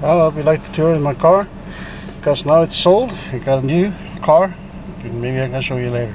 I hope you like the tour in my car because now it's sold. I got a new car. Maybe I can show you later.